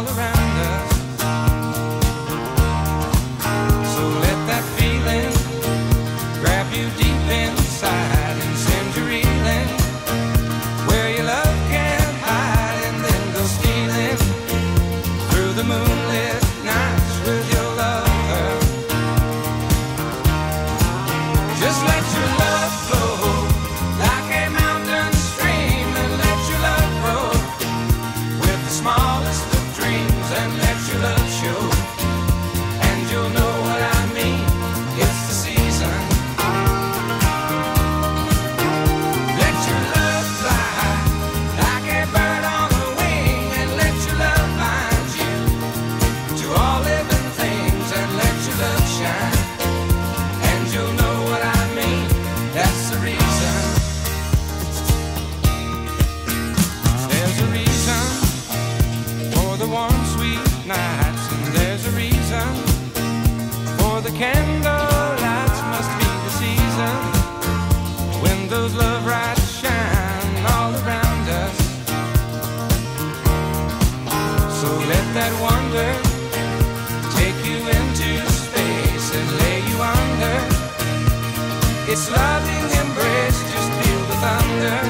So let that feeling grab you deep inside. Its loving embrace, just feel the thunder